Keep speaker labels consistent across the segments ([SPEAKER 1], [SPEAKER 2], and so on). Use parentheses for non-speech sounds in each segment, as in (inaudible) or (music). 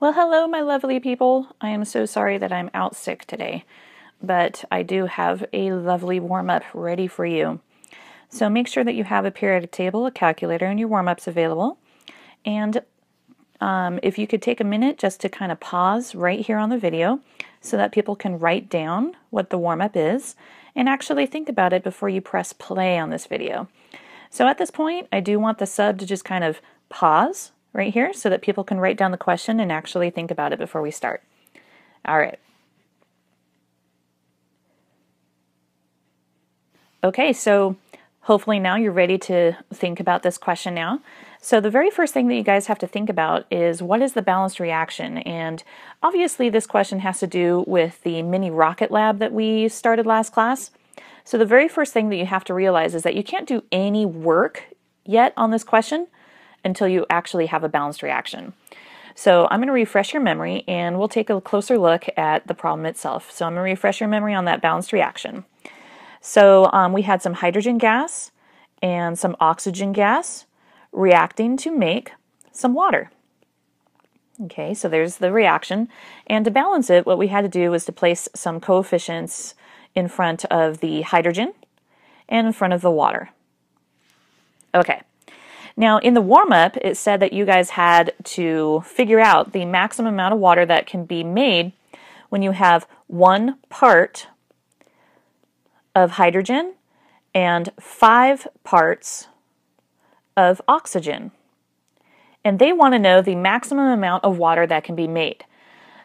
[SPEAKER 1] Well, hello, my lovely people. I am so sorry that I'm out sick today, but I do have a lovely warm up ready for you. So make sure that you have a periodic table, a calculator, and your warm ups available. And um, if you could take a minute just to kind of pause right here on the video so that people can write down what the warm up is and actually think about it before you press play on this video. So at this point, I do want the sub to just kind of pause right here so that people can write down the question and actually think about it before we start. All right. Okay, so hopefully now you're ready to think about this question now. So the very first thing that you guys have to think about is what is the balanced reaction? And obviously this question has to do with the mini rocket lab that we started last class. So the very first thing that you have to realize is that you can't do any work yet on this question until you actually have a balanced reaction. So I'm going to refresh your memory and we'll take a closer look at the problem itself. So I'm going to refresh your memory on that balanced reaction. So um, we had some hydrogen gas and some oxygen gas reacting to make some water. Okay, so there's the reaction. And to balance it, what we had to do was to place some coefficients in front of the hydrogen and in front of the water. Okay, now, in the warm up, it said that you guys had to figure out the maximum amount of water that can be made when you have one part of hydrogen and five parts of oxygen. And they want to know the maximum amount of water that can be made.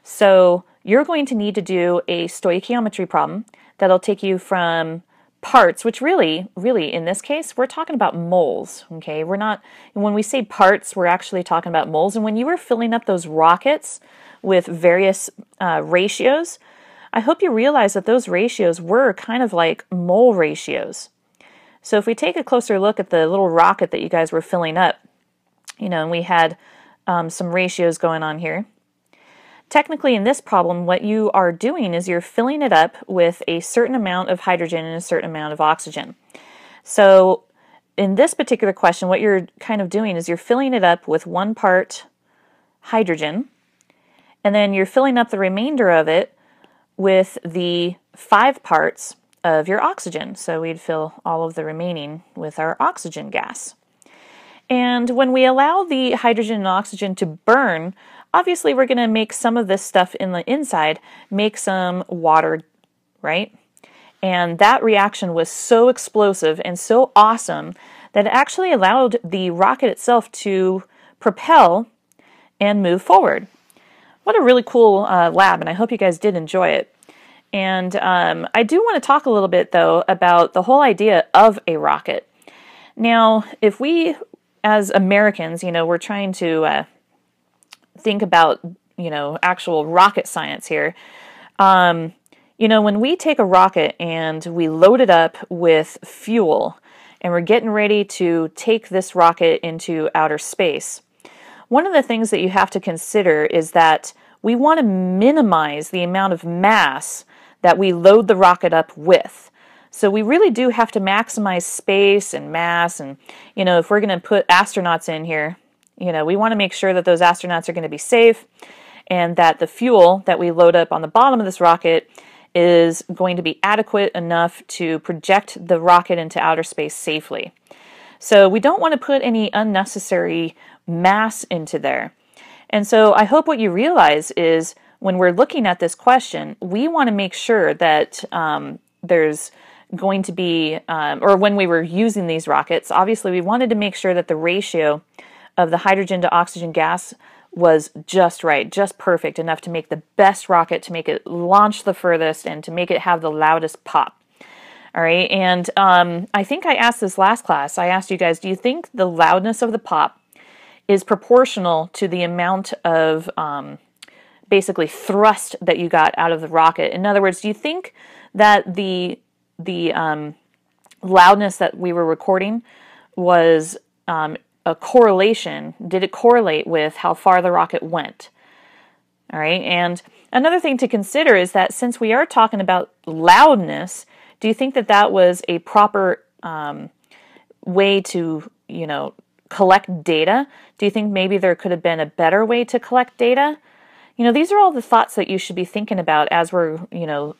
[SPEAKER 1] So you're going to need to do a stoichiometry problem that'll take you from parts, which really, really in this case, we're talking about moles. Okay, we're not, when we say parts, we're actually talking about moles. And when you were filling up those rockets with various uh, ratios, I hope you realize that those ratios were kind of like mole ratios. So if we take a closer look at the little rocket that you guys were filling up, you know, and we had um, some ratios going on here. Technically, in this problem, what you are doing is you're filling it up with a certain amount of hydrogen and a certain amount of oxygen. So in this particular question, what you're kind of doing is you're filling it up with one part hydrogen, and then you're filling up the remainder of it with the five parts of your oxygen. So we'd fill all of the remaining with our oxygen gas. And when we allow the hydrogen and oxygen to burn, Obviously, we're going to make some of this stuff in the inside make some water, right? And that reaction was so explosive and so awesome that it actually allowed the rocket itself to propel and move forward. What a really cool uh, lab, and I hope you guys did enjoy it. And um, I do want to talk a little bit, though, about the whole idea of a rocket. Now, if we, as Americans, you know, we're trying to uh, think about, you know, actual rocket science here. Um, you know, when we take a rocket and we load it up with fuel and we're getting ready to take this rocket into outer space, one of the things that you have to consider is that we want to minimize the amount of mass that we load the rocket up with. So we really do have to maximize space and mass and you know if we're going to put astronauts in here, you know, we want to make sure that those astronauts are going to be safe and that the fuel that we load up on the bottom of this rocket is going to be adequate enough to project the rocket into outer space safely. So we don't want to put any unnecessary mass into there. And so I hope what you realize is when we're looking at this question, we want to make sure that um, there's going to be, um, or when we were using these rockets, obviously we wanted to make sure that the ratio of the hydrogen to oxygen gas was just right, just perfect enough to make the best rocket, to make it launch the furthest, and to make it have the loudest pop. All right, and um, I think I asked this last class. I asked you guys, do you think the loudness of the pop is proportional to the amount of um, basically thrust that you got out of the rocket? In other words, do you think that the the um, loudness that we were recording was um, a correlation. Did it correlate with how far the rocket went? All right. And another thing to consider is that since we are talking about loudness, do you think that that was a proper um, way to, you know, collect data? Do you think maybe there could have been a better way to collect data? You know, these are all the thoughts that you should be thinking about as we're, you know,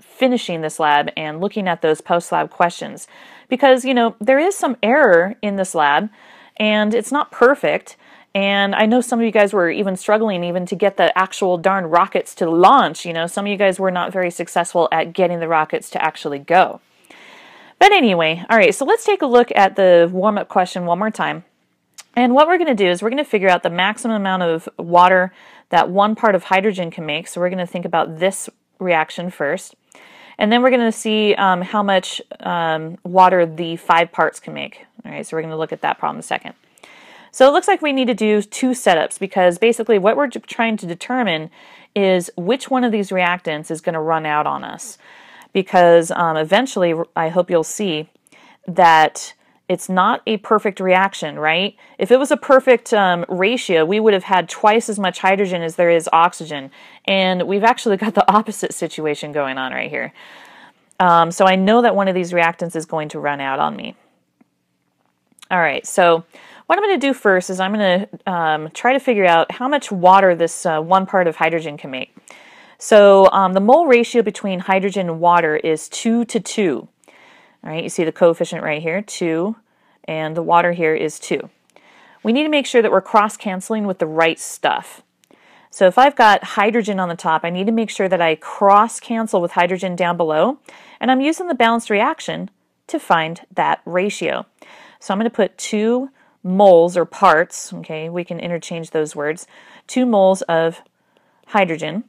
[SPEAKER 1] finishing this lab and looking at those post lab questions. Because, you know, there is some error in this lab and it's not perfect. And I know some of you guys were even struggling even to get the actual darn rockets to launch. You know, some of you guys were not very successful at getting the rockets to actually go. But anyway, all right, so let's take a look at the warm up question one more time. And what we're going to do is we're going to figure out the maximum amount of water that one part of hydrogen can make. So we're going to think about this reaction first. And then we're going to see um, how much um, water the five parts can make. All right, so we're going to look at that problem in a second. So it looks like we need to do two setups because basically what we're trying to determine is which one of these reactants is going to run out on us. Because um, eventually, I hope you'll see that it's not a perfect reaction, right? If it was a perfect um, ratio, we would have had twice as much hydrogen as there is oxygen. And we've actually got the (laughs) opposite situation going on right here. Um, so I know that one of these reactants is going to run out on me. All right, so what I'm going to do first is I'm going to um, try to figure out how much water this uh, one part of hydrogen can make. So um, the mole ratio between hydrogen and water is 2 to 2. All right, you see the coefficient right here, 2, and the water here is 2. We need to make sure that we're cross-canceling with the right stuff. So if I've got hydrogen on the top, I need to make sure that I cross-cancel with hydrogen down below, and I'm using the balanced reaction to find that ratio. So I'm going to put 2 moles or parts, okay, we can interchange those words, two moles of hydrogen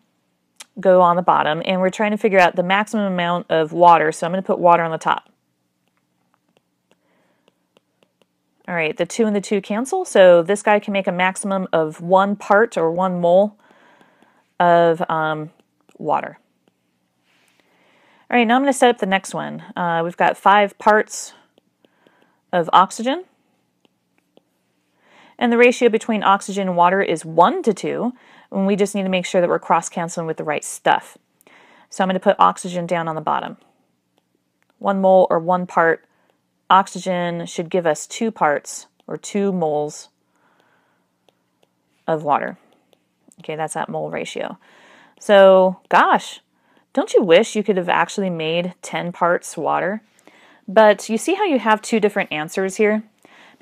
[SPEAKER 1] go on the bottom, and we're trying to figure out the maximum amount of water, so I'm going to put water on the top. All right, the 2 and the 2 cancel, so this guy can make a maximum of one part or one mole of um, water. All right, now I'm going to set up the next one. Uh, we've got five parts of oxygen and the ratio between oxygen and water is 1 to 2, and we just need to make sure that we're cross-canceling with the right stuff. So I'm going to put oxygen down on the bottom. One mole or one part oxygen should give us two parts or two moles of water. Okay, that's that mole ratio. So, gosh, don't you wish you could have actually made 10 parts water? But you see how you have two different answers here?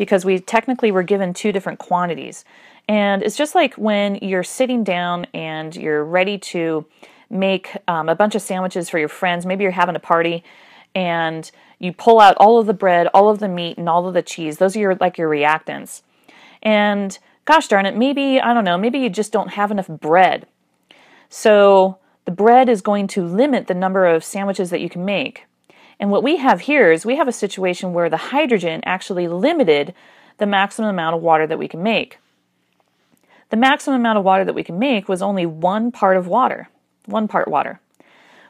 [SPEAKER 1] because we technically were given two different quantities. And it's just like when you're sitting down and you're ready to make um, a bunch of sandwiches for your friends. Maybe you're having a party and you pull out all of the bread, all of the meat, and all of the cheese. Those are your like your reactants. And gosh darn it, maybe, I don't know, maybe you just don't have enough bread. So the bread is going to limit the number of sandwiches that you can make. And what we have here is we have a situation where the hydrogen actually limited the maximum amount of water that we can make. The maximum amount of water that we can make was only one part of water, one part water,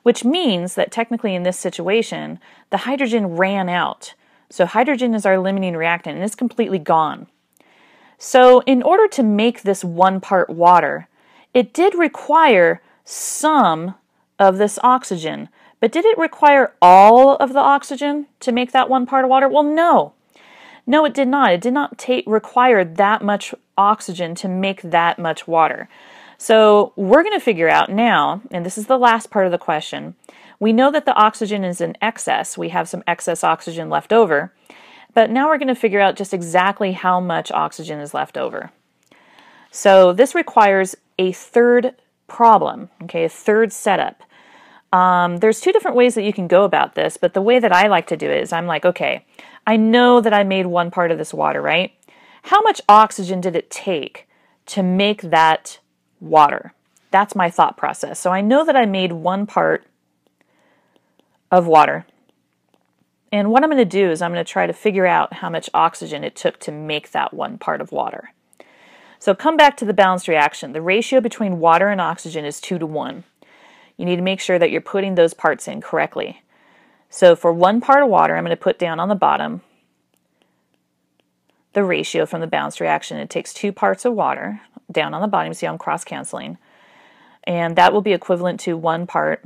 [SPEAKER 1] which means that technically in this situation, the hydrogen ran out. So hydrogen is our limiting reactant and it's completely gone. So in order to make this one part water, it did require some of this oxygen, but did it require all of the oxygen to make that one part of water? Well, no. No, it did not. It did not take require that much oxygen to make that much water. So we're going to figure out now, and this is the last part of the question. We know that the oxygen is in excess. We have some excess oxygen left over. But now we're going to figure out just exactly how much oxygen is left over. So this requires a third problem, okay, a third setup. Um, there's two different ways that you can go about this, but the way that I like to do it is I'm like, okay, I know that I made one part of this water, right? How much oxygen did it take to make that water? That's my thought process. So I know that I made one part of water. And what I'm going to do is I'm going to try to figure out how much oxygen it took to make that one part of water. So come back to the balanced reaction. The ratio between water and oxygen is 2 to 1 you need to make sure that you're putting those parts in correctly. So for one part of water, I'm going to put down on the bottom the ratio from the balanced reaction. It takes two parts of water down on the bottom. See, I'm cross-canceling. And that will be equivalent to one part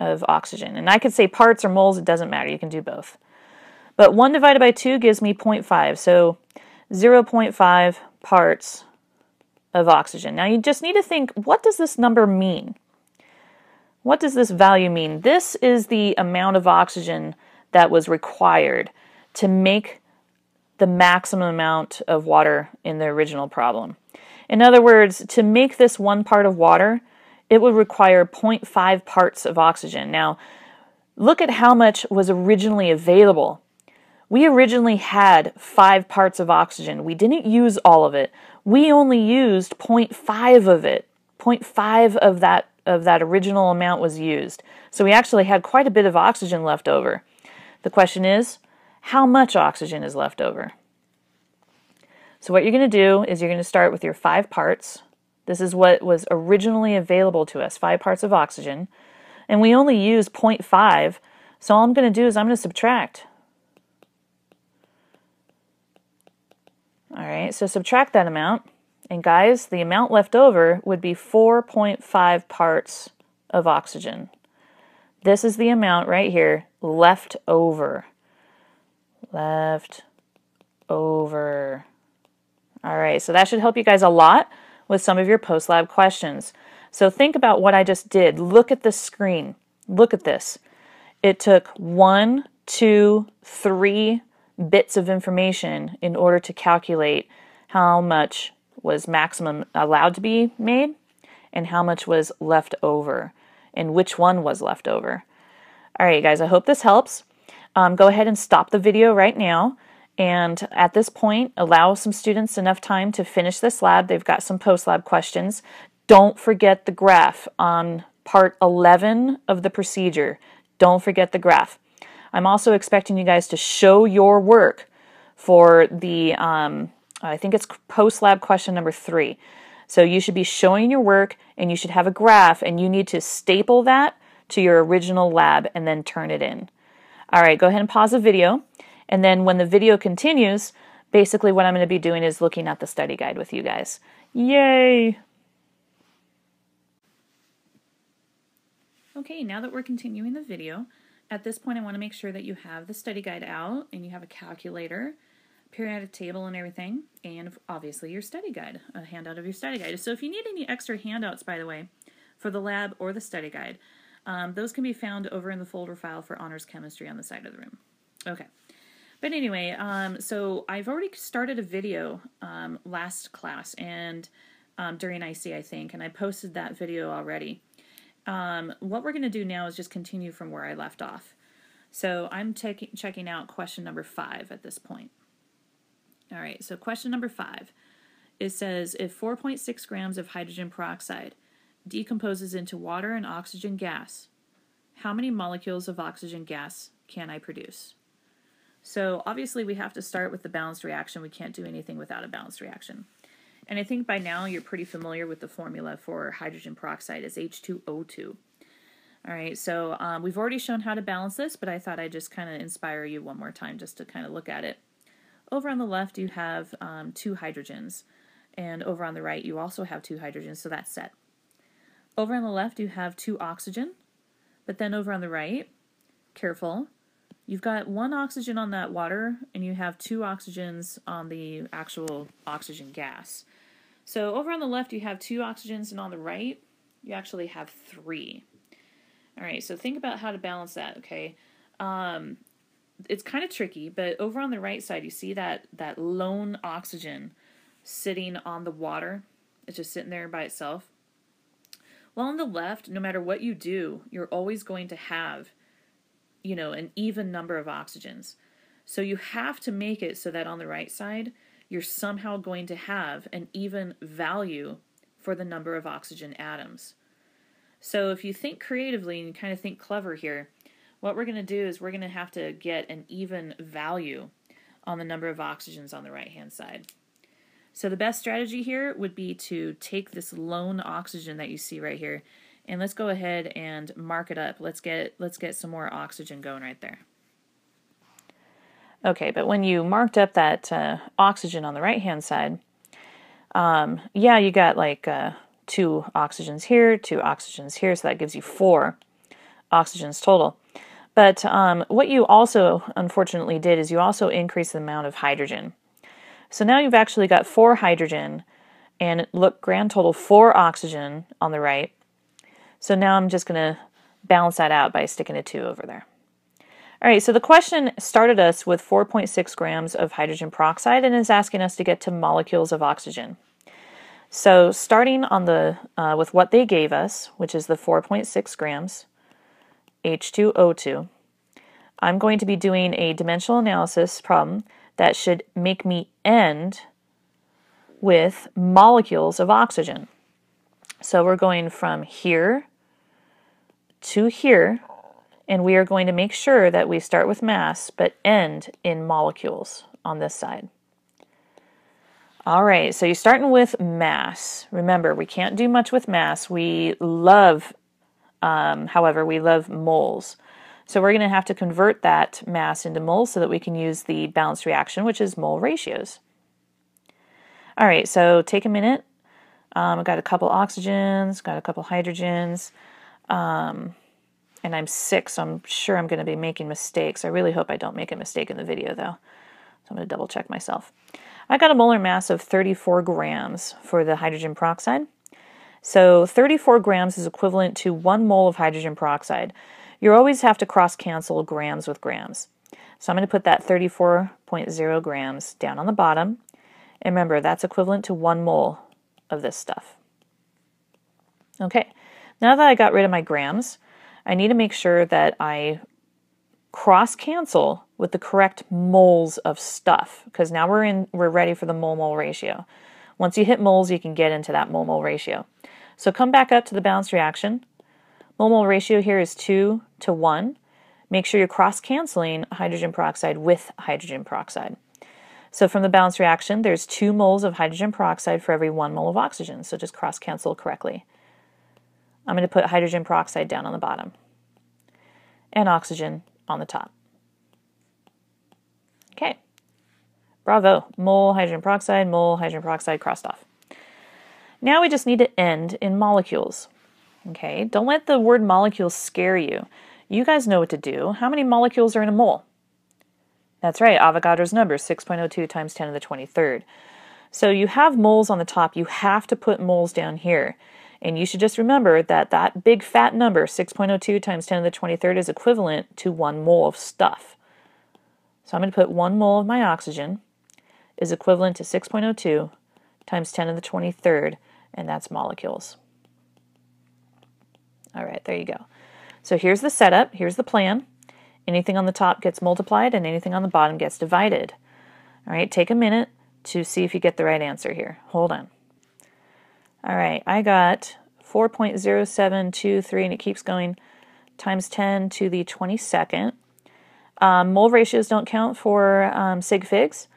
[SPEAKER 1] of oxygen. And I could say parts or moles, it doesn't matter. You can do both. But 1 divided by 2 gives me 0.5. So 0.5 parts of oxygen. Now you just need to think, what does this number mean? What does this value mean? This is the amount of oxygen that was required to make the maximum amount of water in the original problem. In other words, to make this one part of water, it would require 0.5 parts of oxygen. Now, look at how much was originally available. We originally had five parts of oxygen. We didn't use all of it. We only used 0.5 of it. 0.5 of that of that original amount was used. So we actually had quite a bit of oxygen left over. The question is, how much oxygen is left over? So what you're going to do is you're going to start with your five parts. This is what was originally available to us, five parts of oxygen. And we only use 0.5, so all I'm going to do is I'm going to subtract. All right, so subtract that amount. And guys, the amount left over would be 4.5 parts of oxygen. This is the amount right here left over. Left over. All right, so that should help you guys a lot with some of your post lab questions. So think about what I just did. Look at the screen. Look at this. It took one, two, three bits of information in order to calculate how much was maximum allowed to be made and how much was left over and which one was left over. All right, guys, I hope this helps. Um, go ahead and stop the video right now. And at this point, allow some students enough time to finish this lab. They've got some post-lab questions. Don't forget the graph on part 11 of the procedure. Don't forget the graph. I'm also expecting you guys to show your work for the, um, I think it's post lab question number three. So you should be showing your work and you should have a graph and you need to staple that to your original lab and then turn it in. All right, go ahead and pause the video. And then when the video continues, basically what I'm going to be doing is looking at the study guide with you guys. Yay! Okay, now that we're continuing the video, at this point, I want to make sure that you have the study guide out and you have a calculator, periodic table and everything, and obviously your study guide, a handout of your study guide. So if you need any extra handouts, by the way, for the lab or the study guide, um, those can be found over in the folder file for honors chemistry on the side of the room. Okay. But anyway, um, so I've already started a video um, last class and um, during IC, I think, and I posted that video already. Um, what we're going to do now is just continue from where I left off. So I'm checking out question number five at this point. All right, so question number five. It says if 4.6 grams of hydrogen peroxide decomposes into water and oxygen gas, how many molecules of oxygen gas can I produce? So obviously we have to start with the balanced reaction. We can't do anything without a balanced reaction. And I think by now you're pretty familiar with the formula for hydrogen peroxide is H2O2. All right, so um, we've already shown how to balance this, but I thought I'd just kind of inspire you one more time just to kind of look at it. Over on the left, you have um, two hydrogens, and over on the right, you also have two hydrogens, so that's set. Over on the left, you have two oxygen, but then over on the right, careful, you've got one oxygen on that water, and you have two oxygens on the actual oxygen gas. So over on the left, you have two oxygens, and on the right, you actually have three. All right, so think about how to balance that, okay? Um, it's kind of tricky, but over on the right side, you see that, that lone oxygen sitting on the water. It's just sitting there by itself. Well, on the left, no matter what you do, you're always going to have, you know, an even number of oxygens. So you have to make it so that on the right side, you're somehow going to have an even value for the number of oxygen atoms. So if you think creatively and kind of think clever here, what we're going to do is we're going to have to get an even value on the number of oxygens on the right hand side. So the best strategy here would be to take this lone oxygen that you see right here and let's go ahead and mark it up. Let's get let's get some more oxygen going right there. Okay, but when you marked up that uh, oxygen on the right-hand side, um, yeah, you got like uh, two oxygens here, two oxygens here, so that gives you four oxygens total. But um, what you also unfortunately did is you also increased the amount of hydrogen. So now you've actually got four hydrogen And look, grand total four oxygen on the right. So now I'm just going to balance that out by sticking a 2 over there. All right, so the question started us with 4.6 grams of hydrogen peroxide and is asking us to get to molecules of oxygen. So starting on the uh, with what they gave us, which is the 4.6 grams H2O2, I'm going to be doing a dimensional analysis problem that should make me end with molecules of oxygen. So we're going from here to here, and we are going to make sure that we start with mass but end in molecules on this side. All right, so you're starting with mass. Remember, we can't do much with mass. We love, um, however, we love moles. So we're going to have to convert that mass into moles so that we can use the balanced reaction, which is mole ratios. All right, so take a minute. Um, I've got a couple oxygens, got a couple hydrogens, um, and I'm sick, so I'm sure I'm going to be making mistakes. I really hope I don't make a mistake in the video, though. So I'm going to double check myself. I got a molar mass of 34 grams for the hydrogen peroxide. So 34 grams is equivalent to one mole of hydrogen peroxide. You always have to cross cancel grams with grams. So I'm going to put that 34.0 grams down on the bottom. And remember, that's equivalent to one mole of this stuff. Okay, now that I got rid of my grams, I need to make sure that I cross cancel with the correct moles of stuff because now we're in we're ready for the mole mole ratio. Once you hit moles, you can get into that mole mole ratio. So come back up to the balanced reaction. Mole ratio here is 2 to 1. Make sure you're cross canceling hydrogen peroxide with hydrogen peroxide. So from the balanced reaction, there's 2 moles of hydrogen peroxide for every 1 mole of oxygen. So just cross cancel correctly. I'm going to put hydrogen peroxide down on the bottom and oxygen on the top. Okay. Bravo. Mole hydrogen peroxide, mole hydrogen peroxide crossed off. Now we just need to end in molecules. Okay, don't let the word molecules scare you. You guys know what to do. How many molecules are in a mole? That's right, Avogadro's number, 6.02 times 10 to the 23rd. So you have moles on the top. You have to put moles down here. And you should just remember that that big fat number, 6.02 times 10 to the 23rd, is equivalent to one mole of stuff. So I'm going to put one mole of my oxygen is equivalent to 6.02 times 10 to the 23rd, and that's molecules. All right, there you go. So here's the setup, here's the plan. Anything on the top gets multiplied and anything on the bottom gets divided. All right, take a minute to see if you get the right answer here. Hold on. All right, I got 4.0723, and it keeps going, times 10 to the 22nd. Um, mole ratios don't count for um, sig figs.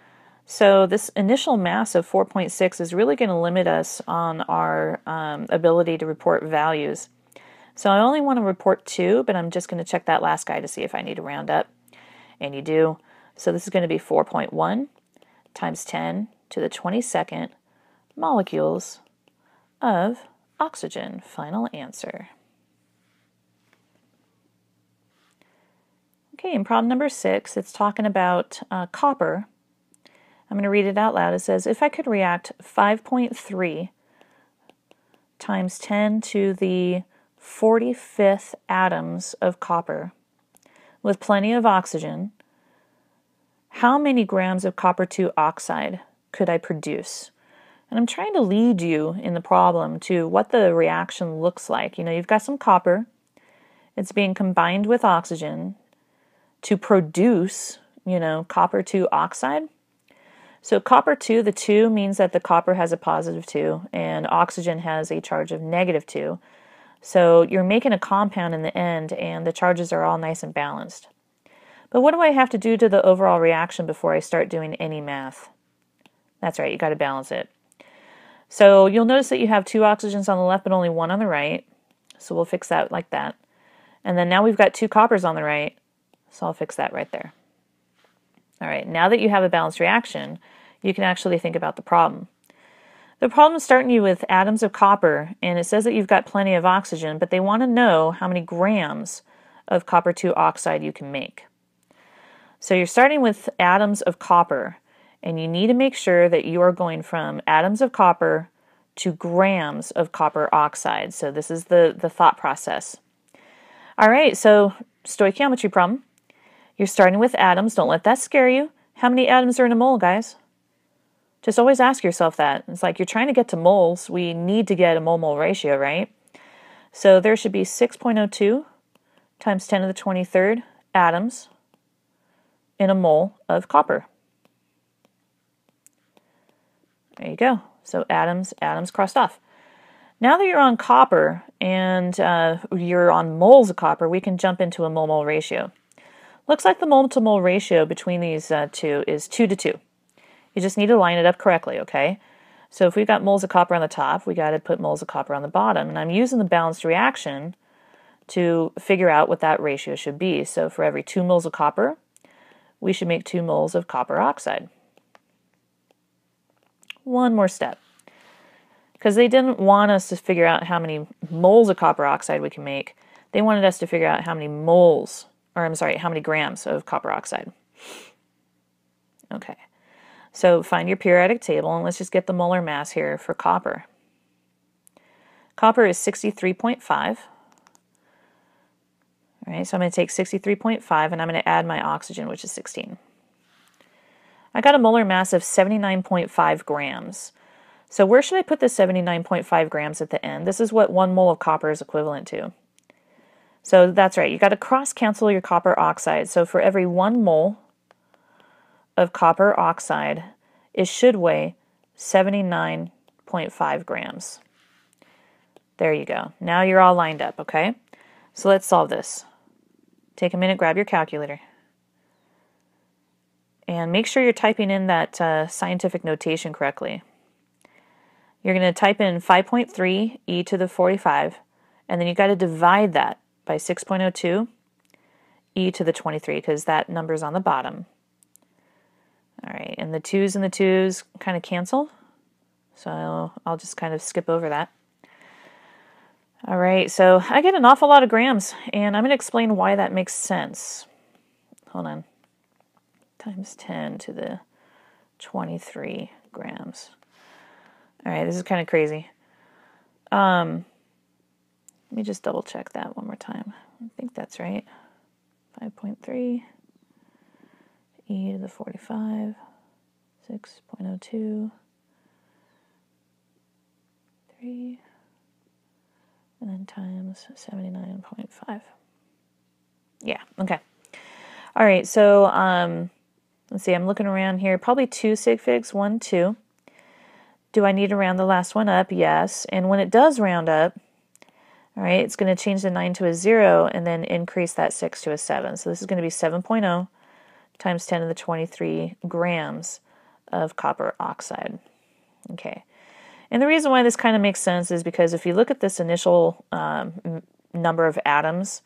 [SPEAKER 1] So this initial mass of 4.6 is really going to limit us on our um, ability to report values. So I only want to report two, but I'm just going to check that last guy to see if I need to round up. And you do. So this is going to be 4.1 times 10 to the 22nd molecules of oxygen. Final answer. Okay, in problem number six, it's talking about uh, copper. I'm going to read it out loud. It says, if I could react 5.3 times 10 to the 45th atoms of copper with plenty of oxygen, how many grams of copper 2 oxide could I produce? And I'm trying to lead you in the problem to what the reaction looks like. You know, you've got some copper, it's being combined with oxygen to produce, you know, copper 2 oxide. So, copper 2, the 2 means that the copper has a positive 2 and oxygen has a charge of negative 2. So you're making a compound in the end, and the charges are all nice and balanced. But what do I have to do to the overall reaction before I start doing any math? That's right, you got to balance it. So you'll notice that you have two oxygens on the left, but only one on the right. So we'll fix that like that. And then now we've got two coppers on the right, so I'll fix that right there. All right, now that you have a balanced reaction, you can actually think about the problem. The problem is starting you with atoms of copper, and it says that you've got plenty of oxygen, but they want to know how many grams of copper 2 oxide you can make. So you're starting with atoms of copper, and you need to make sure that you are going from atoms of copper to grams of copper oxide. So this is the, the thought process. All right, so stoichiometry problem. You're starting with atoms. Don't let that scare you. How many atoms are in a mole, guys? Just always ask yourself that. It's like you're trying to get to moles. We need to get a mole-mole ratio, right? So there should be 6.02 times 10 to the 23rd atoms in a mole of copper. There you go. So atoms, atoms crossed off. Now that you're on copper and uh, you're on moles of copper, we can jump into a mole-mole ratio. Looks like the mole-to-mole ratio between these uh, two is 2 to 2. You just need to line it up correctly, okay? So if we've got moles of copper on the top, we got to put moles of copper on the bottom. And I'm using the balanced reaction to figure out what that ratio should be. So for every 2 moles of copper, we should make 2 moles of copper oxide. One more step. Because they didn't want us to figure out how many moles of copper oxide we can make. They wanted us to figure out how many moles, or I'm sorry, how many grams of copper oxide. Okay. So find your periodic table and let's just get the molar mass here for copper. Copper is 63.5. All right, so I'm going to take 63.5 and I'm going to add my oxygen, which is 16. I got a molar mass of 79.5 grams. So where should I put the 79.5 grams at the end? This is what one mole of copper is equivalent to. So that's right, you got to cross cancel your copper oxide. So for every one mole of copper oxide, it should weigh 79.5 grams. There you go. Now you're all lined up, okay? So let's solve this. Take a minute, grab your calculator. And make sure you're typing in that uh, scientific notation correctly. You're going to type in 5.3 e to the 45, and then you've got to divide that by 6.02 e to the 23 because that number is on the bottom. All right, and the twos and the twos kind of cancel. So I'll just kind of skip over that. All right, so I get an awful lot of grams, and I'm going to explain why that makes sense. Hold on. Times 10 to the 23 grams. All right, this is kind of crazy. Um, let me just double check that one more time. I think that's right. 5.3 e to the 45, 6.02, 3, and then times 79.5. Yeah, okay. All right, so um, let's see, I'm looking around here. Probably two sig figs, one, two. Do I need to round the last one up? Yes. And when it does round up, all right, it's going to change the 9 to a 0 and then increase that 6 to a 7. So this is going to be 7.0 times 10 to the 23 grams of copper oxide. Okay. And the reason why this kind of makes sense is because if you look at this initial um, number of atoms,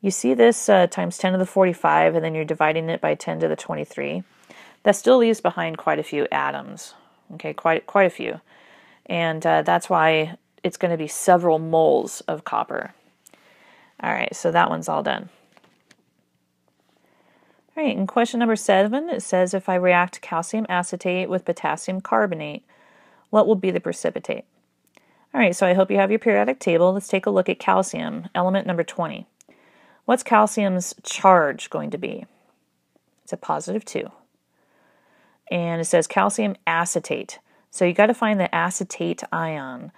[SPEAKER 1] you see this uh, times 10 to the 45, and then you're dividing it by 10 to the 23. That still leaves behind quite a few atoms. Okay, quite quite a few, and uh, that's why it's going to be several moles of copper. All right, so that one's all done. All right, in question number seven, it says if I react calcium acetate with potassium carbonate, what will be the precipitate? All right, so I hope you have your periodic table. Let's take a look at calcium, element number 20. What's calcium's charge going to be? It's a positive 2. And it says calcium acetate. So you got to find the acetate ion.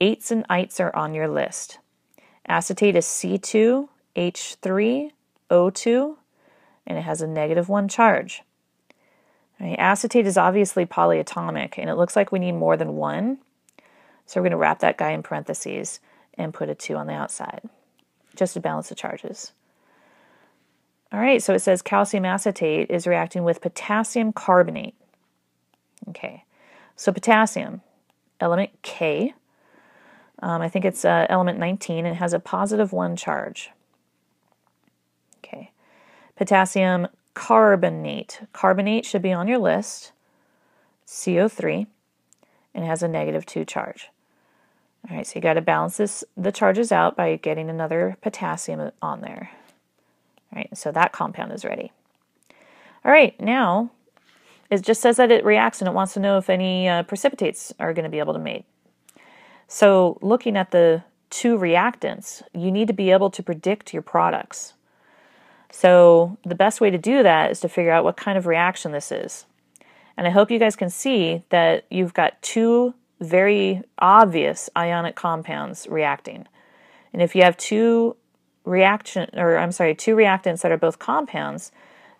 [SPEAKER 1] Eights and ites are on your list. Acetate is C2H3O2 and it has a negative 1 charge. Right, acetate is obviously polyatomic, and it looks like we need more than one. So we're going to wrap that guy in parentheses and put a 2 on the outside, just to balance the charges. All right, so it says calcium acetate is reacting with potassium carbonate. Okay, so potassium, element K, um, I think it's uh, element 19, and has a positive 1 charge. Potassium carbonate. Carbonate should be on your list. CO3 and has a negative 2 charge. All right, so you got to balance this the charges out by getting another potassium on there. All right, so that compound is ready. All right, now it just says that it reacts and it wants to know if any uh, precipitates are going to be able to made. So, looking at the two reactants, you need to be able to predict your products. So, the best way to do that is to figure out what kind of reaction this is. And I hope you guys can see that you've got two very obvious ionic compounds reacting. And if you have two reaction or I'm sorry, two reactants that are both compounds,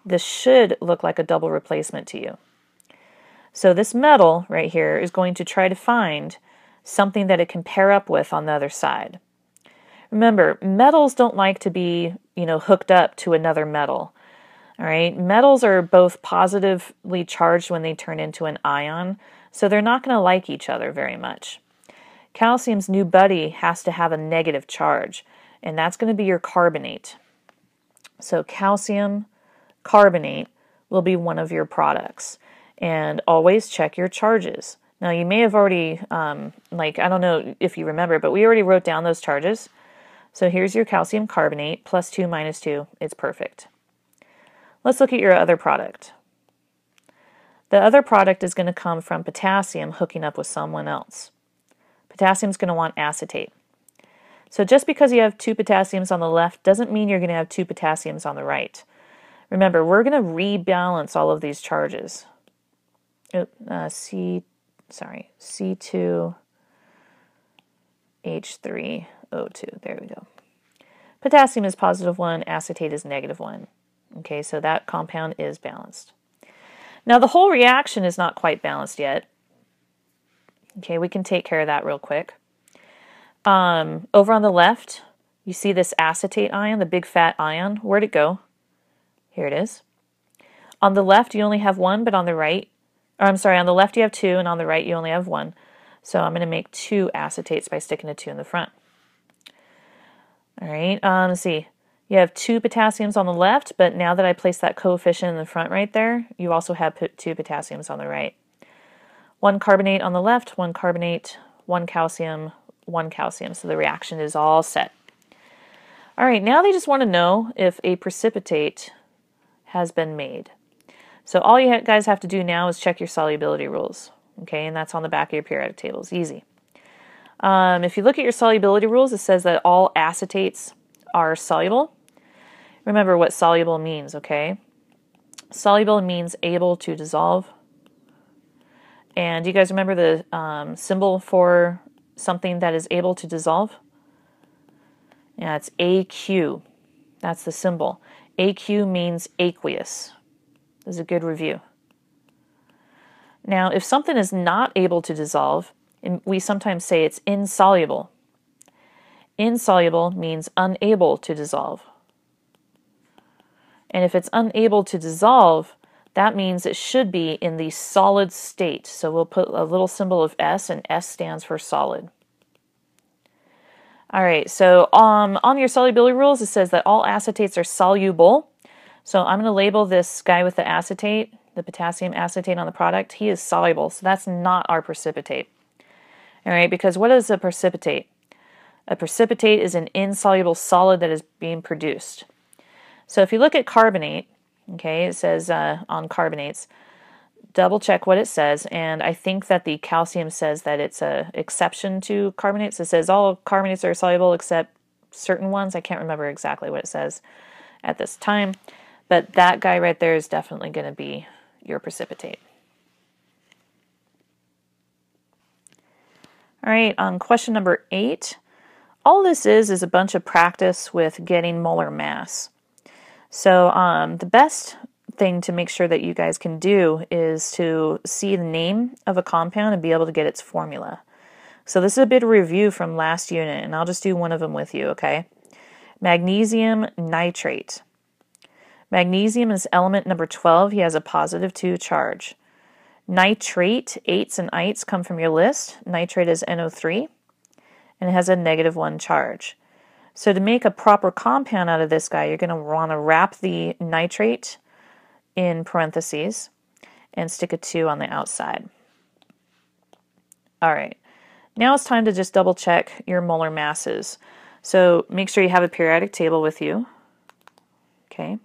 [SPEAKER 1] this should look like a double replacement to you. So this metal right here is going to try to find something that it can pair up with on the other side. Remember, metals don't like to be, you know, hooked up to another metal. All right, metals are both positively charged when they turn into an ion, so they're not going to like each other very much. Calcium's new buddy has to have a negative charge, and that's going to be your carbonate. So, calcium carbonate will be one of your products, and always check your charges. Now, you may have already, um, like, I don't know if you remember, but we already wrote down those charges. So, here's your calcium carbonate plus 2 minus 2. It's perfect. Let's look at your other product. The other product is going to come from potassium hooking up with someone else. Potassium is going to want acetate. So just because you have two potassiums on the left doesn't mean you're going to have two potassiums on the right. Remember, we're going to rebalance all of these charges. Uh, C, sorry, C2, H3O2. There we go. Potassium is positive 1, acetate is negative 1. Okay, so that compound is balanced. Now the whole reaction is not quite balanced yet. Okay, we can take care of that real quick. Um, over on the left, you see this acetate ion, the big fat ion. Where'd it go? Here it is. On the left, you only have one, but on the right, or I'm sorry, on the left you have two, and on the right you only have one. So I'm going to make two acetates by sticking a two in the front. All right, um, let's see. You have two potassiums on the left, but now that I place that coefficient in the front right there, you also have two potassiums on the right. One carbonate on the left, one carbonate, one calcium, one calcium. So the reaction is all set. All right, now they just want to know if a precipitate has been made. So all you guys have to do now is check your solubility rules. Okay, and that's on the back of your periodic tables. Easy. Um, if you look at your solubility rules, it says that all acetates are soluble. Remember what soluble means, okay? Soluble means able to dissolve. And do you guys remember the um, symbol for something that is able to dissolve? Yeah, it's AQ. That's the symbol. AQ means aqueous. This is a good review. Now, if something is not able to dissolve, we sometimes say it's insoluble. Insoluble means unable to dissolve. And if it's unable to dissolve, that means it should be in the solid state. So we'll put a little symbol of S, and S stands for solid. All right, so um, on your solubility rules, it says that all acetates are soluble. So I'm going to label this guy with the acetate, the potassium acetate on the product. He is soluble, so that's not our precipitate. All right, because what is a precipitate? A precipitate is an insoluble solid that is being produced. So if you look at carbonate, okay, it says uh, on carbonates, double check what it says, and I think that the calcium says that it's a exception to carbonates. It says all carbonates are soluble except certain ones. I can't remember exactly what it says at this time, but that guy right there is definitely going to be your precipitate. All right, on question number eight, all this is is a bunch of practice with getting molar mass. So um, the best thing to make sure that you guys can do is to see the name of a compound and be able to get its formula. So this is a bit of review from last unit, and I'll just do one of them with you, okay? Magnesium nitrate. Magnesium is element number 12. He has a positive 2 charge. Nitrate, eights and ites come from your list. Nitrate is NO3 and it has a negative 1 charge. So to make a proper compound out of this guy, you're going to want to wrap the nitrate in parentheses and stick a 2 on the outside. All right, now it's time to just double check your molar masses. So make sure you have a periodic table with you. Okay.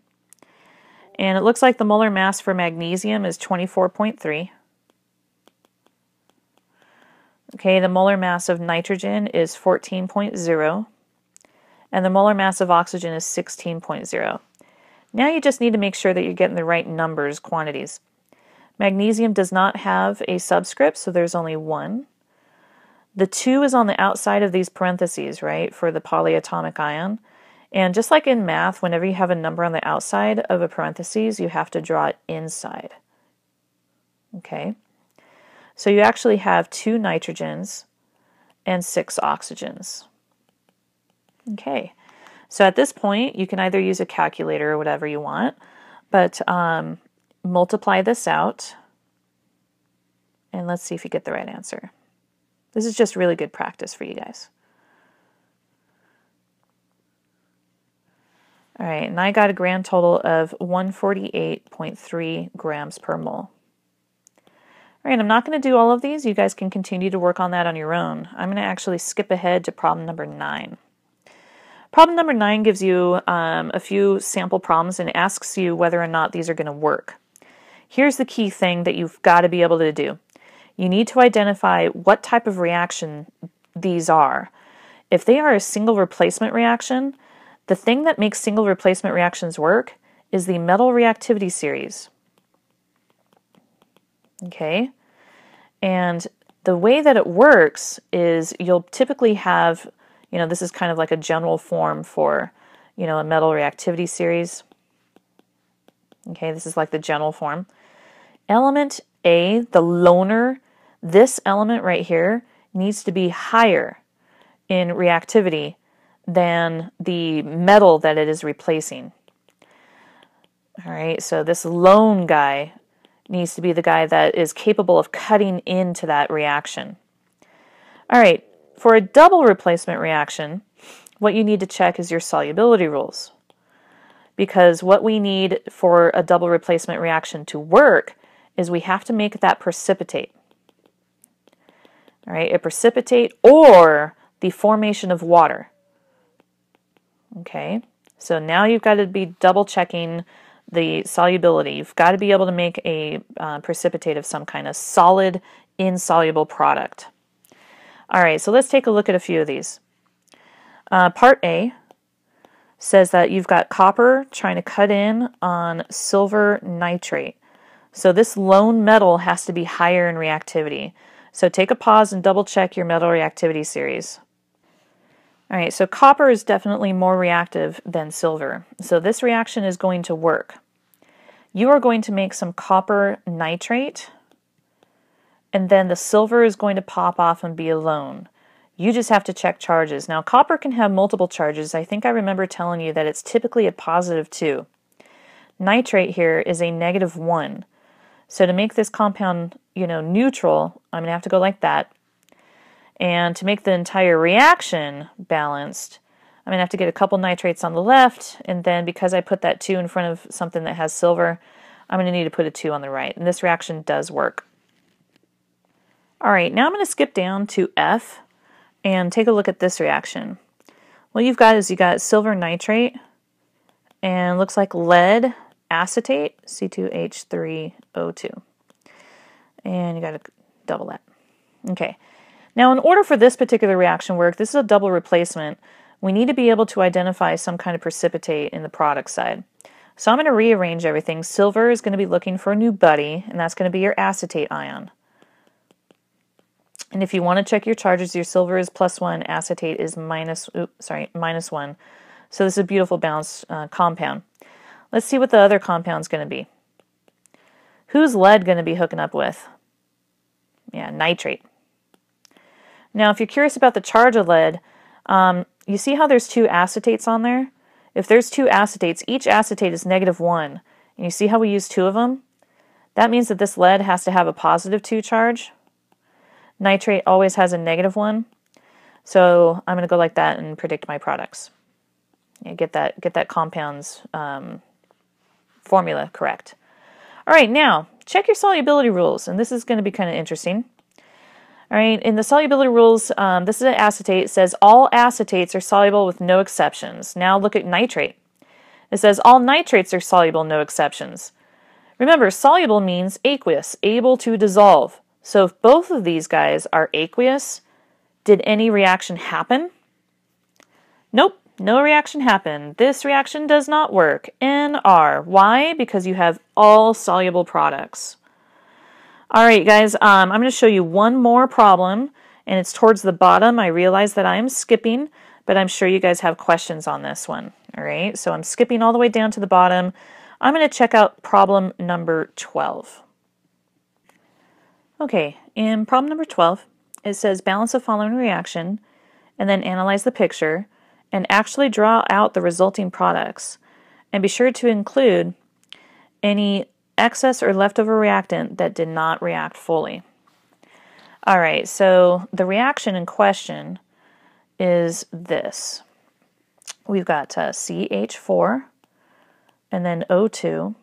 [SPEAKER 1] And it looks like the molar mass for magnesium is 24.3. Okay, the molar mass of nitrogen is 14.0, and the molar mass of oxygen is 16.0. Now you just need to make sure that you're getting the right numbers, quantities. Magnesium does not have a subscript, so there's only one. The 2 is on the outside of these parentheses, right, for the polyatomic ion. And just like in math, whenever you have a number on the outside of a parentheses, you have to draw it inside. Okay? So you actually have two nitrogens and six oxygens. Okay, so at this point, you can either use a calculator or whatever you want, but um, multiply this out, and let's see if you get the right answer. This is just really good practice for you guys. All right, and I got a grand total of 148.3 grams per mole. All right, I'm not going to do all of these. You guys can continue to work on that on your own. I'm going to actually skip ahead to problem number nine. Problem number nine gives you um, a few sample problems and asks you whether or not these are going to work. Here's the key thing that you've got to be able to do. You need to identify what type of reaction these are. If they are a single replacement reaction, the thing that makes single replacement reactions work is the metal reactivity series. Okay. And the way that it works is you'll typically have, you know, this is kind of like a general form for, you know, a metal reactivity series. Okay, this is like the general form. Element A, the loner, this element right here needs to be higher in reactivity than the metal that it is replacing. All right, so this lone guy needs to be the guy that is capable of cutting into that reaction. All right, for a double replacement reaction, what you need to check is your solubility rules. Because what we need for a double replacement reaction to work is we have to make that precipitate. All right, a precipitate or the formation of water. Okay, so now you've got to be double checking the solubility. You've got to be able to make a uh, precipitate of some kind of solid, insoluble product. All right, so let's take a look at a few of these. Uh, part A says that you've got copper trying to cut in on silver nitrate. So this lone metal has to be higher in reactivity. So take a pause and double check your metal reactivity series. All right, so copper is definitely more reactive than silver. So this reaction is going to work. You are going to make some copper nitrate, and then the silver is going to pop off and be alone. You just have to check charges. Now, copper can have multiple charges. I think I remember telling you that it's typically a positive 2. Nitrate here is a negative 1. So to make this compound, you know, neutral, I'm going to have to go like that. And to make the entire reaction balanced, I'm going to have to get a couple nitrates on the left, and then because I put that 2 in front of something that has silver, I'm going to need to put a 2 on the right. And this reaction does work. All right, now I'm going to skip down to F and take a look at this reaction. What you've got is you got silver nitrate, and looks like lead acetate, C2H3O2. And you got to double that. Okay, now, in order for this particular reaction work, this is a double replacement, we need to be able to identify some kind of precipitate in the product side. So I'm going to rearrange everything. Silver is going to be looking for a new buddy, and that's going to be your acetate ion. And if you want to check your charges, your silver is plus one, acetate is minus, oops, sorry, minus one. So this is a beautiful balanced uh, compound. Let's see what the other compound is going to be. Who's lead going to be hooking up with? Yeah, nitrate. Now, if you're curious about the charge of lead, um, you see how there's two acetates on there? If there's two acetates, each acetate is negative 1, and you see how we use two of them? That means that this lead has to have a positive 2 charge. Nitrate always has a negative 1. So I'm going to go like that and predict my products. Yeah, get that get that compound's um, formula correct. All right, now check your solubility rules, and this is going to be kind of interesting. All right, in the solubility rules, um, this is an acetate. It says all acetates are soluble with no exceptions. Now look at nitrate. It says all nitrates are soluble, no exceptions. Remember, soluble means aqueous, able to dissolve. So if both of these guys are aqueous, did any reaction happen? Nope, no reaction happened. This reaction does not work. NR. Why? Because you have all soluble products. All right, guys, um, I'm going to show you one more problem, and it's towards the bottom. I realize that I am skipping, but I'm sure you guys have questions on this one. All right, so I'm skipping all the way down to the bottom. I'm going to check out problem number 12. Okay, in problem number 12, it says balance the following reaction and then analyze the picture and actually draw out the resulting products. And be sure to include any excess or leftover reactant that did not react fully. All right, so the reaction in question is this. We've got uh, CH4 and then O2.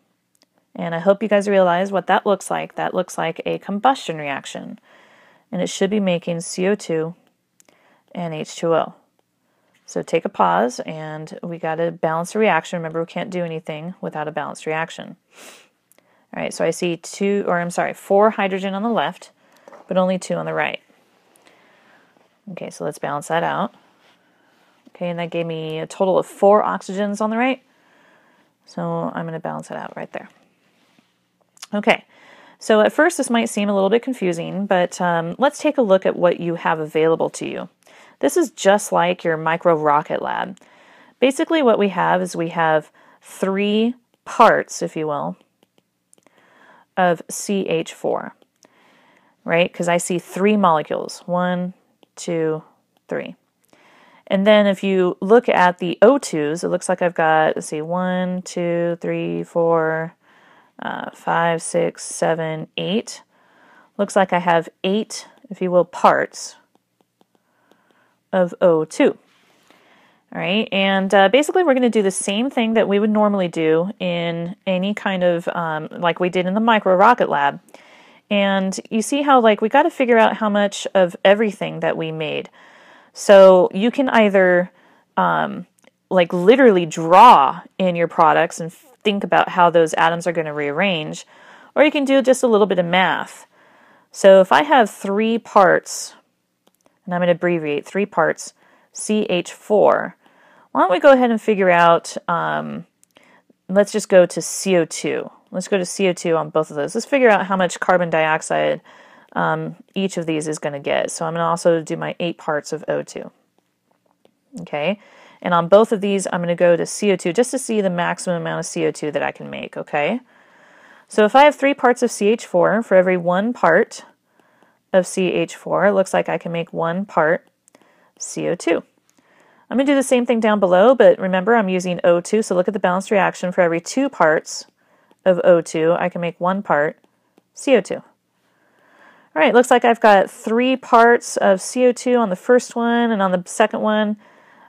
[SPEAKER 1] And I hope you guys realize what that looks like. That looks like a combustion reaction. And it should be making CO2 and H2O. So take a pause and we got to balance the reaction. Remember, we can't do anything without a balanced reaction. All right, so I see two, or I'm sorry, four hydrogen on the left, but only two on the right. Okay, so let's balance that out. Okay, and that gave me a total of four oxygens on the right. So I'm going to balance it out right there. Okay, so at first this might seem a little bit confusing, but um, let's take a look at what you have available to you. This is just like your micro rocket lab. Basically what we have is we have three parts, if you will, of CH4, right? Because I see three molecules, one, two, three. And then if you look at the O2s, it looks like I've got, let's see, one, two, three, four, uh, five, six, seven, eight. Looks like I have eight, if you will, parts of O2. All right, and uh, basically we're going to do the same thing that we would normally do in any kind of, um, like we did in the micro rocket lab. And you see how like we got to figure out how much of everything that we made. So you can either um, like literally draw in your products and think about how those atoms are going to rearrange, or you can do just a little bit of math. So if I have three parts, and I'm going to abbreviate three parts, CH4. Why don't we go ahead and figure out, um, let's just go to CO2. Let's go to CO2 on both of those. Let's figure out how much carbon dioxide um, each of these is going to get. So I'm going to also do my eight parts of O2. Okay, and on both of these, I'm going to go to CO2 just to see the maximum amount of CO2 that I can make, okay? So if I have three parts of CH4, for every one part of CH4, it looks like I can make one part CO2. I'm going to do the same thing down below, but remember I'm using O2, so look at the balanced reaction. For every two parts of O2, I can make one part CO2. All right, looks like I've got three parts of CO2 on the first one, and on the second one,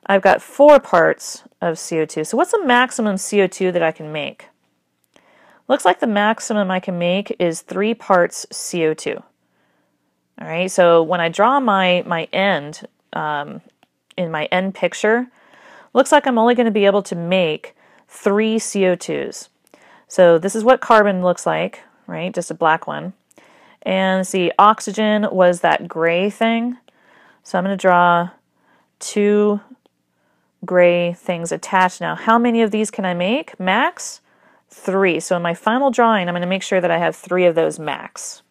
[SPEAKER 1] I've got four parts of CO2. So what's the maximum CO2 that I can make? Looks like the maximum I can make is three parts CO2. All right, so when I draw my, my end um, in my end picture, looks like I'm only going to be able to make three CO2s. So this is what carbon looks like, right? Just a black one. And see, oxygen was that gray thing. So I'm going to draw two gray things attached. Now, how many of these can I make? Max? Three. So in my final drawing, I'm going to make sure that I have three of those max.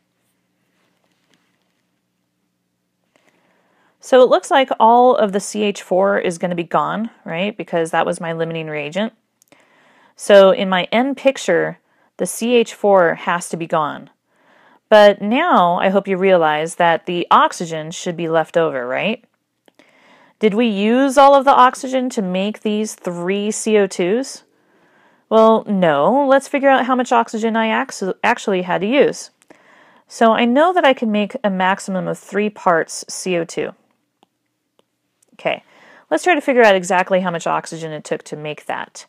[SPEAKER 1] So it looks like all of the CH4 is going to be gone, right? Because that was my limiting reagent. So in my end picture, the CH4 has to be gone. But now I hope you realize that the oxygen should be left over, right? Did we use all of the oxygen to make these three CO2s? Well, no. Let's figure out how much oxygen I actually had to use. So I know that I can make a maximum of three parts CO2. Okay, let's try to figure out exactly how much oxygen it took to make that.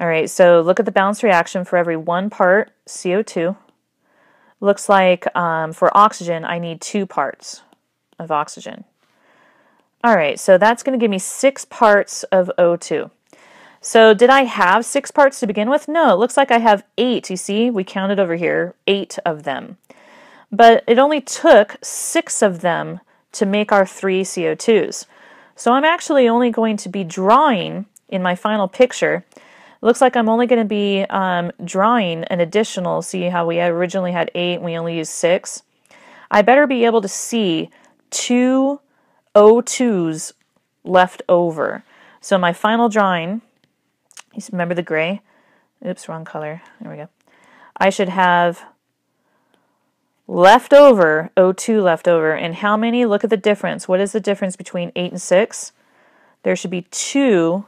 [SPEAKER 1] All right, so look at the balanced reaction for every one part CO2. Looks like um, for oxygen, I need two parts of oxygen. All right, so that's going to give me six parts of O2. So did I have six parts to begin with? No, it looks like I have eight. You see, we counted over here, eight of them. but it only took six of them to make our three CO2s. So I'm actually only going to be drawing in my final picture. It looks like I'm only going to be um, drawing an additional, see how we originally had eight and we only used six. I better be able to see two O2s left over. So my final drawing, remember the gray? Oops, wrong color. There we go. I should have left over, O2 left over. And how many? Look at the difference. What is the difference between 8 and 6? There should be two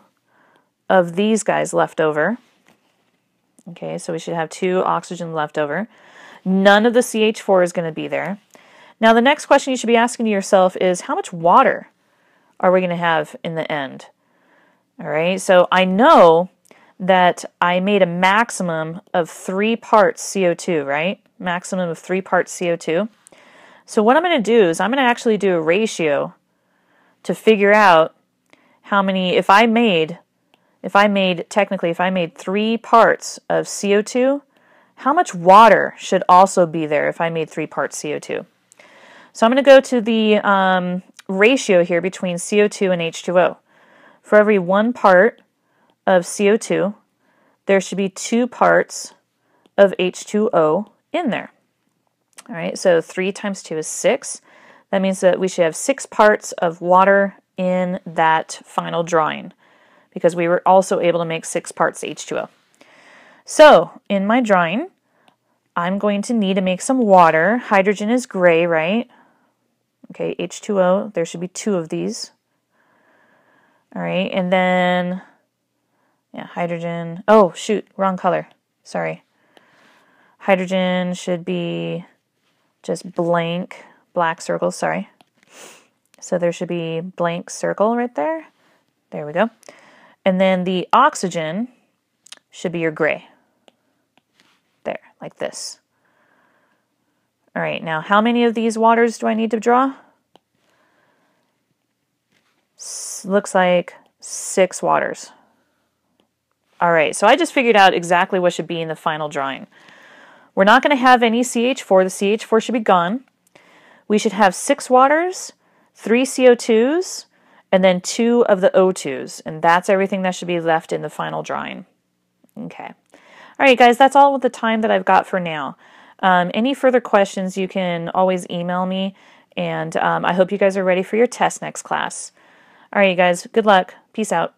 [SPEAKER 1] of these guys left over. Okay, so we should have two oxygen left over. None of the CH4 is going to be there. Now, the next question you should be asking to yourself is how much water are we going to have in the end? All right, so I know that I made a maximum of three parts CO2, right? Maximum of three parts CO2. So what I'm going to do is I'm going to actually do a ratio to figure out how many, if I made, if I made, technically, if I made three parts of CO2, how much water should also be there if I made three parts CO2? So I'm going to go to the um, ratio here between CO2 and H2O. For every one part of CO2, there should be two parts of H2O in there. All right, so 3 times 2 is 6. That means that we should have 6 parts of water in that final drawing because we were also able to make 6 parts H2O. So, in my drawing, I'm going to need to make some water. Hydrogen is gray, right? Okay, H2O, there should be two of these. All right, and then, yeah, hydrogen. Oh, shoot, wrong color. Sorry. Hydrogen should be just blank, black circles, sorry. So there should be blank circle right there. There we go. And then the oxygen should be your gray. There, like this. All right, now how many of these waters do I need to draw? looks like six waters. All right, so I just figured out exactly what should be in the final drawing. We're not going to have any CH4. The CH4 should be gone. We should have six waters, three CO2s, and then two of the O2s. And that's everything that should be left in the final drawing. Okay. All right, guys, that's all with the time that I've got for now. Um, any further questions, you can always email me. And um, I hope you guys are ready for your test next class. All right, you guys, good luck. Peace out.